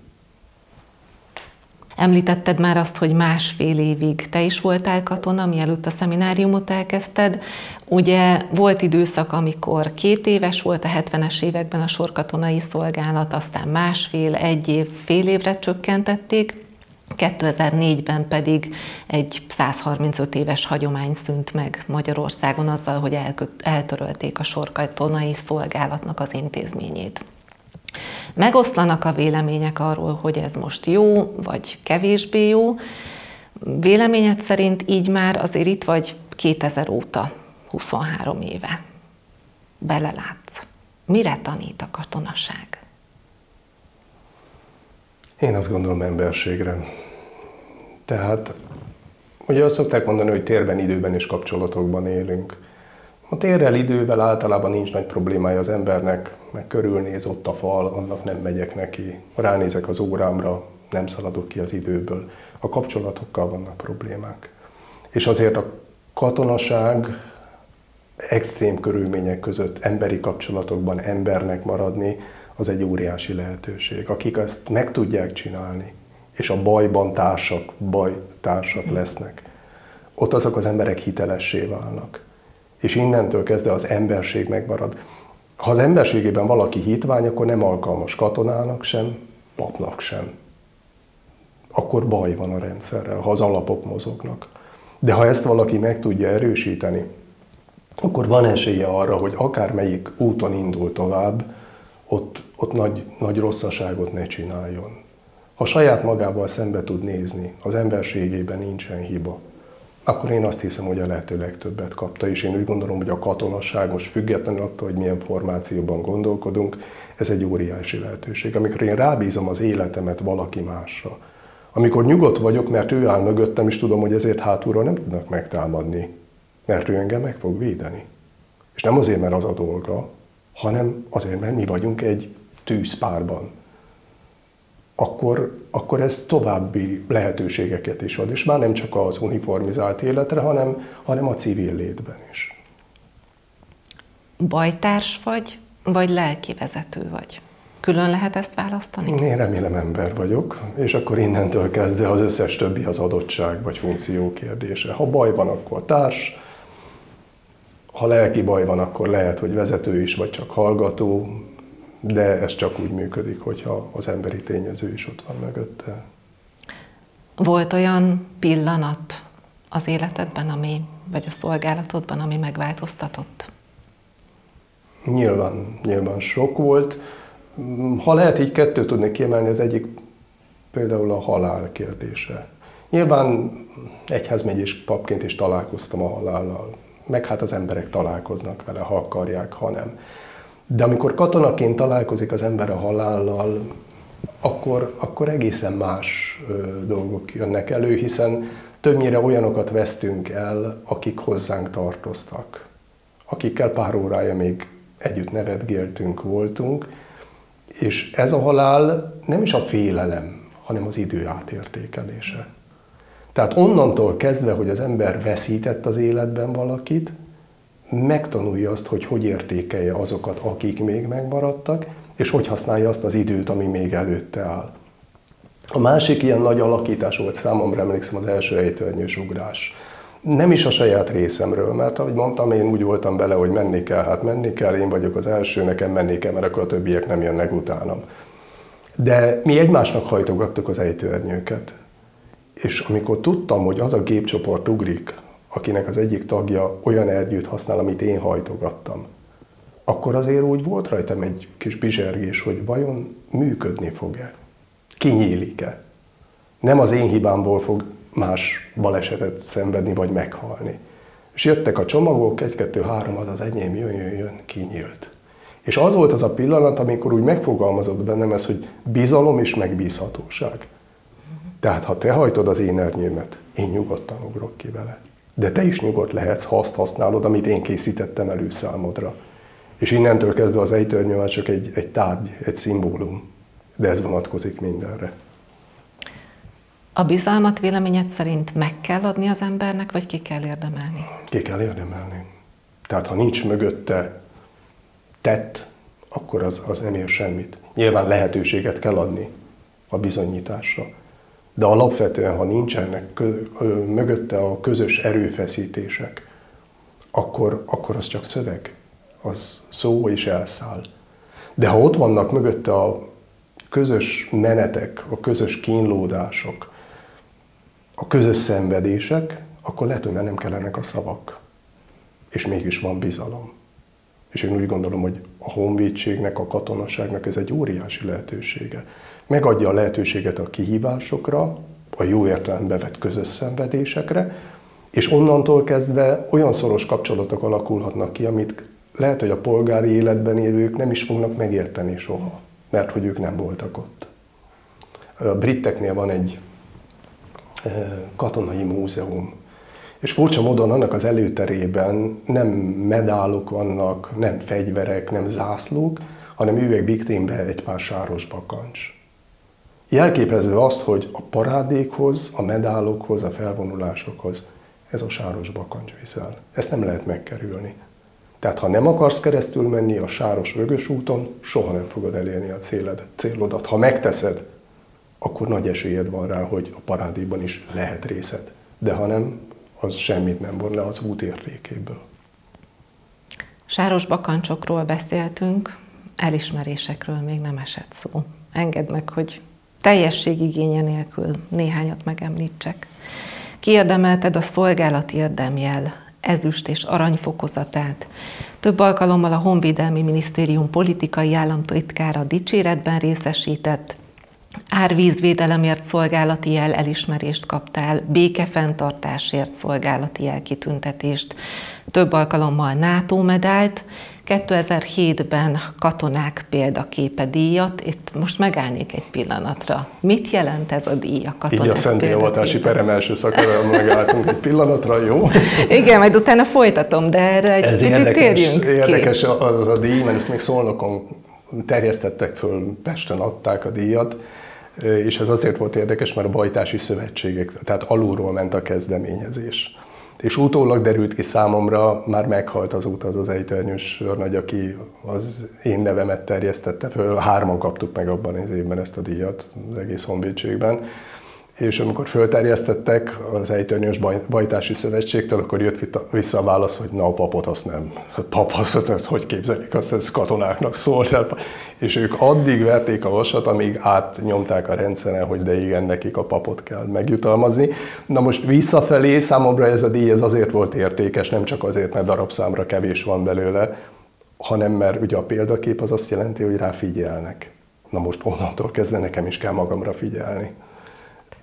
Említetted már azt, hogy másfél évig te is voltál katona, mielőtt a szemináriumot elkezdted. Ugye volt időszak, amikor két éves volt a 70-es években a sorkatonai szolgálat, aztán másfél, egy év, fél évre csökkentették, 2004-ben pedig egy 135 éves hagyomány szűnt meg Magyarországon azzal, hogy eltörölték a sorkatonai szolgálatnak az intézményét. Megoszlanak a vélemények arról, hogy ez most jó, vagy kevésbé jó. Véleményed szerint így már azért itt vagy 2000 óta, 23 éve. Belelátsz. Mire tanít a katonaság? Én azt gondolom emberségre. Tehát, ugye azt szokták mondani, hogy térben, időben és kapcsolatokban élünk. A térrel, idővel általában nincs nagy problémája az embernek, meg körülnéz ott a fal, annak nem megyek neki. Ránézek az órámra, nem szaladok ki az időből. A kapcsolatokkal vannak problémák. És azért a katonaság extrém körülmények között emberi kapcsolatokban embernek maradni, az egy óriási lehetőség. Akik ezt meg tudják csinálni, és a bajban társak, bajtársak lesznek, ott azok az emberek hitelessé válnak és innentől kezdve az emberség megmarad. Ha az emberségében valaki hitvány, akkor nem alkalmas katonának sem, papnak sem. Akkor baj van a rendszerrel, ha az alapok mozognak. De ha ezt valaki meg tudja erősíteni, akkor van esélye arra, hogy akármelyik úton indul tovább, ott, ott nagy, nagy rosszaságot ne csináljon. Ha saját magával szembe tud nézni, az emberségében nincsen hiba, akkor én azt hiszem, hogy a lehető legtöbbet kapta, és én úgy gondolom, hogy a katonasság most függetlenül attól, hogy milyen formációban gondolkodunk, ez egy óriási lehetőség. Amikor én rábízom az életemet valaki másra, amikor nyugodt vagyok, mert ő áll mögöttem, és tudom, hogy ezért hátulról nem tudnak megtámadni, mert ő engem meg fog védeni. És nem azért, mert az a dolga, hanem azért, mert mi vagyunk egy tűzpárban. Akkor, akkor ez további lehetőségeket is ad, és már nem csak az uniformizált életre, hanem, hanem a civil létben is. Bajtárs vagy, vagy lelki vezető vagy? Külön lehet ezt választani? Én remélem ember vagyok, és akkor innentől kezdve az összes többi az adottság vagy funkció kérdése. Ha baj van, akkor társ, ha lelki baj van, akkor lehet, hogy vezető is, vagy csak hallgató, de ez csak úgy működik, hogyha az emberi tényező is ott van mögötte. Volt olyan pillanat az életedben, ami, vagy a szolgálatodban, ami megváltoztatott? Nyilván, nyilván sok volt. Ha lehet így kettőt tudni kiemelni, az egyik például a halál kérdése. Nyilván egyházmegyés papként is találkoztam a halállal, meg hát az emberek találkoznak vele, ha akarják, ha nem. De amikor katonaként találkozik az ember a halállal, akkor, akkor egészen más ö, dolgok jönnek elő, hiszen többnyire olyanokat vesztünk el, akik hozzánk tartoztak, akikkel pár órája még együtt nevetgéltünk, voltunk, és ez a halál nem is a félelem, hanem az idő átértékelése. Tehát onnantól kezdve, hogy az ember veszített az életben valakit, megtanulja azt, hogy hogy értékelje azokat, akik még megmaradtak, és hogy használja azt az időt, ami még előtte áll. A másik ilyen nagy alakítás volt számomra, emlékszem, az első ejtőernyős ugrás. Nem is a saját részemről, mert ahogy mondtam, én úgy voltam bele, hogy menni kell, hát menni kell, én vagyok az első, nekem menni kell, mert akkor a többiek nem jönnek utánam. De mi egymásnak hajtogattuk az ejtőernyőket. És amikor tudtam, hogy az a gépcsoport ugrik, akinek az egyik tagja olyan ernyőt használ, amit én hajtogattam, akkor azért úgy volt rajtam egy kis bizsergés, hogy vajon működni fog-e? Kinyílik-e? Nem az én hibámból fog más balesetet szenvedni, vagy meghalni. És jöttek a csomagok, egy, kettő, három, az az enyém, jön, jön, jön, kinyílt. És az volt az a pillanat, amikor úgy megfogalmazott bennem ez, hogy bizalom és megbízhatóság. Tehát ha te hajtod az én ernyőmet, én nyugodtan ugrok ki vele. De te is nyugodt lehetsz, ha azt használod, amit én készítettem elő számodra. És innentől kezdve az ejtőernyő már csak egy, egy tárgy, egy szimbólum. De ez vonatkozik mindenre. A bizalmat véleményed szerint meg kell adni az embernek, vagy ki kell érdemelni? Ki kell érdemelni. Tehát ha nincs mögötte tett, akkor az, az nem ér semmit. Nyilván lehetőséget kell adni a bizonyításra. De alapvetően, ha nincsenek kö, mögötte a közös erőfeszítések, akkor, akkor az csak szöveg, az szó is elszáll. De ha ott vannak mögötte a közös menetek, a közös kínlódások, a közös szenvedések, akkor lehet, hogy már nem kellenek a szavak. És mégis van bizalom. És én úgy gondolom, hogy a honvédségnek, a katonaságnak ez egy óriási lehetősége megadja a lehetőséget a kihívásokra, a jó értelembe vett közös szenvedésekre, és onnantól kezdve olyan szoros kapcsolatok alakulhatnak ki, amit lehet, hogy a polgári életben élők nem is fognak megérteni soha, mert hogy ők nem voltak ott. A briteknél van egy eh, katonai múzeum, és furcsa módon annak az előterében nem medálok vannak, nem fegyverek, nem zászlók, hanem üvegvitrínbe egy pár sáros bakancs jelképezve azt, hogy a parádékhoz, a medálokhoz, a felvonulásokhoz ez a sáros bakancs viszel. Ezt nem lehet megkerülni. Tehát ha nem akarsz keresztül menni a sáros vögös úton, soha nem fogod elérni a céled, célodat. Ha megteszed, akkor nagy esélyed van rá, hogy a parádéban is lehet részed. De ha nem, az semmit nem von le az út értékéből. Sáros bakancsokról beszéltünk, elismerésekről még nem esett szó. Engedd meg, hogy teljességigénye nélkül néhányat megemlítsek. Kiérdemelted a szolgálati érdemjel, ezüst és arany fokozatát. Több alkalommal a Honvédelmi Minisztérium politikai államtitkára dicséretben részesített, árvízvédelemért szolgálati jel elismerést kaptál, békefenntartásért szolgálati jel kitüntetést, több alkalommal NATO medált, 2007-ben katonák példaképe díjat, itt most megállnék egy pillanatra. Mit jelent ez a díj a katonák Így a Szentélvatási perem első szakadáron megálltunk egy pillanatra, jó? Igen, majd utána folytatom, de erre egy ez picit érdekes, térjünk Érdekes ki. az a díj, mert ezt még Szolnokon terjesztettek föl, Pesten adták a díjat, és ez azért volt érdekes, mert a bajtási szövetségek, tehát alulról ment a kezdeményezés. És utólag derült ki számomra, már meghalt azóta az az ejternyős őrnagy, aki az én nevemet terjesztette föl. Hárman kaptuk meg abban az évben ezt a díjat az egész honvédségben és amikor fölterjesztettek az Ejtörnyös Bajtási Szövetségtől, akkor jött vissza a válasz, hogy na a papot azt nem. A pap azt, azt hogy képzelik, azt ez katonáknak szólt el. És ők addig verték a vasat, amíg átnyomták a rendszeren, hogy de igen, nekik a papot kell megjutalmazni. Na most visszafelé számomra ez a díj ez azért volt értékes, nem csak azért, mert darabszámra kevés van belőle, hanem mert ugye a példakép az azt jelenti, hogy rá figyelnek. Na most onnantól kezdve nekem is kell magamra figyelni.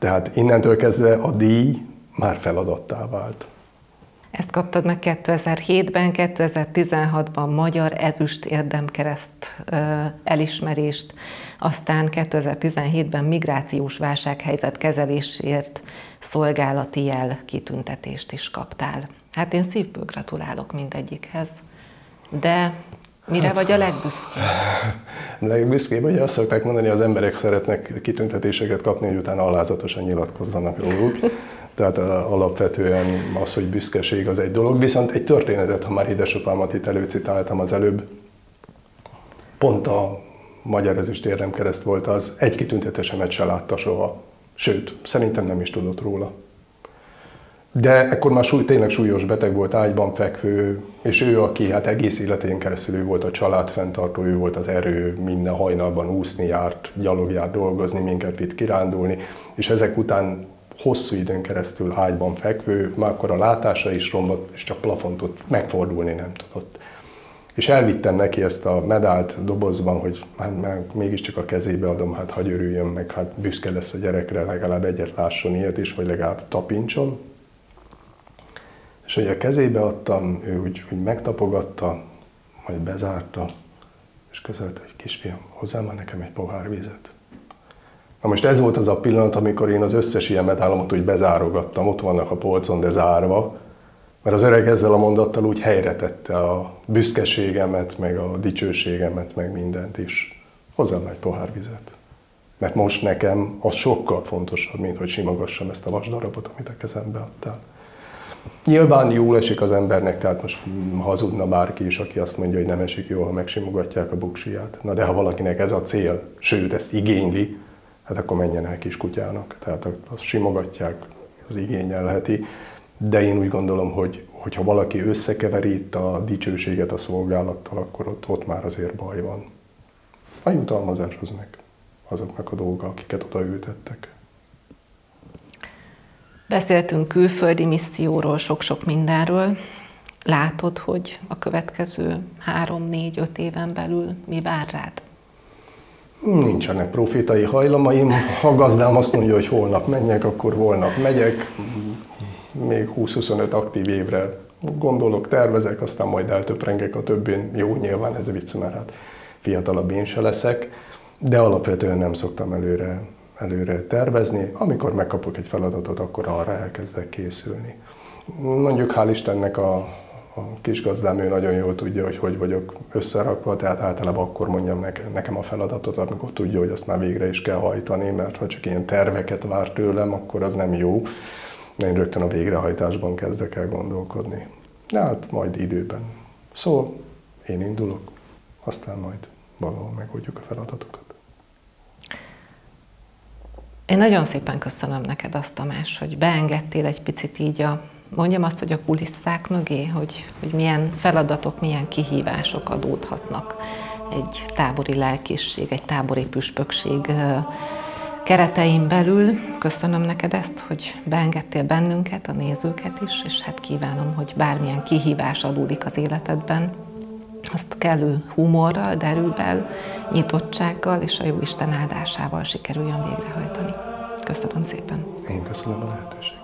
Tehát innentől kezdve a díj már feladattá vált. Ezt kaptad meg 2007-ben, 2016-ban Magyar Ezüst Érdemkereszt elismerést, aztán 2017-ben migrációs válsághelyzet kezelésért szolgálati jel kitüntetést is kaptál. Hát én szívből gratulálok mindegyikhez. De Mire hát, vagy a legbüszkébb? *sighs* Legbüszkébb, ugye azt szokták mondani, az emberek szeretnek kitüntetéseket kapni, hogy utána alázatosan nyilatkozzanak róluk. *laughs* Tehát alapvetően az, hogy büszkeség az egy dolog. Viszont egy történetet, ha már édesapámat itt előcitáltam az előbb, pont a Magyar Ezüst Érdemkereszt volt az, egy kitüntetésemet se látta soha. Sőt, szerintem nem is tudott róla. De ekkor már súly, tényleg súlyos beteg volt, ágyban fekvő, és ő, aki hát egész életén keresztül volt a család fenntartó, ő volt az erő, minden hajnalban úszni járt, gyalogjárt dolgozni, minket vitt kirándulni, és ezek után hosszú időn keresztül ágyban fekvő, már akkor a látása is romlott, és csak plafont tud megfordulni nem tudott. És elvittem neki ezt a medált dobozban, hogy hát meg mégiscsak a kezébe adom, hát hagy örüljön meg, hát büszke lesz a gyerekre, legalább egyet lásson ilyet is, vagy legalább tapincson. És hogy a kezébe adtam, ő úgy, úgy megtapogatta, majd bezárta, és közölte, hogy kisfiam, hozzám már nekem egy pohár vizet. Na most ez volt az a pillanat, amikor én az összes ilyen medállamat úgy bezárogattam, ott vannak a polcon, de zárva, mert az öreg ezzel a mondattal úgy helyre tette a büszkeségemet, meg a dicsőségemet, meg mindent is. Hozzám egy pohár vizet. Mert most nekem az sokkal fontosabb, mint hogy simogassam ezt a vasdarabot, amit a kezembe adtál. Nyilván jól esik az embernek, tehát most hazudna bárki is, aki azt mondja, hogy nem esik jó, ha megsimogatják a buksiját. Na de ha valakinek ez a cél, sőt ezt igényli, hát akkor menjen el kiskutyának. Tehát azt simogatják, az igényelheti. De én úgy gondolom, hogy hogyha valaki összekeveri itt a dicsőséget a szolgálattal, akkor ott, ott már azért baj van. A jutalmazás az meg azoknak a dolga, akiket odaültettek. Beszéltünk külföldi misszióról, sok-sok mindenről. Látod, hogy a következő három, négy, öt éven belül mi vár rád? Nincsenek profitai hajlamaim. Ha a gazdám azt mondja, hogy holnap menjek, akkor holnap megyek. Még 20-25 aktív évre gondolok, tervezek, aztán majd eltöprengek a többén. Jó, nyilván ez a vicc, mert hát fiatalabb én se leszek, de alapvetően nem szoktam előre előre tervezni, amikor megkapok egy feladatot, akkor arra elkezdek készülni. Mondjuk hál' Istennek a, a kis gazdám, ő nagyon jól tudja, hogy hogy vagyok összerakva, tehát általában akkor mondjam nekem a feladatot, amikor tudja, hogy azt már végre is kell hajtani, mert ha csak ilyen terveket vár tőlem, akkor az nem jó. Én rögtön a végrehajtásban kezdek el gondolkodni. De hát majd időben. Szóval én indulok, aztán majd valahol megoldjuk a feladatokat. Én nagyon szépen köszönöm neked azt, Tamás, hogy beengedtél egy picit így a mondjam azt, hogy a kulisszák mögé, hogy, hogy milyen feladatok, milyen kihívások adódhatnak egy tábori lelkészség, egy tábori püspökség keretein belül. Köszönöm neked ezt, hogy beengedtél bennünket, a nézőket is, és hát kívánom, hogy bármilyen kihívás adódik az életedben, azt kellő humorral, derűvel, nyitottsággal és a jó Isten áldásával sikerüljön végrehajtani. Köszönöm szépen. Én köszönöm a lehetőséget.